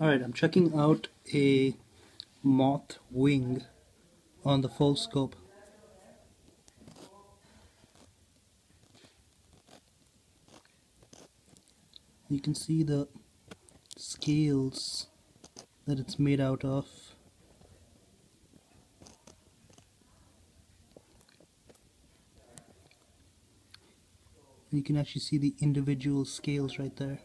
Alright, I'm checking out a moth wing on the Foldscope. You can see the scales that it's made out of. You can actually see the individual scales right there.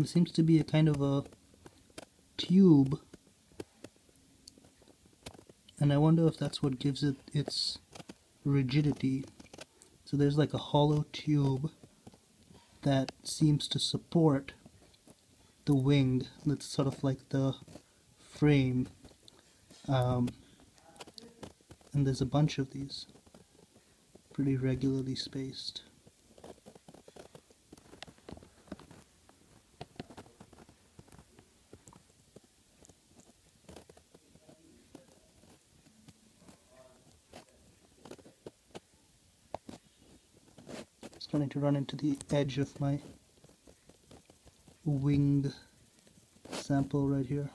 There seems to be a kind of a tube and I wonder if that's what gives it its rigidity. So there's like a hollow tube that seems to support the wing that's sort of like the frame um, and there's a bunch of these pretty regularly spaced. Starting to run into the edge of my wing sample right here.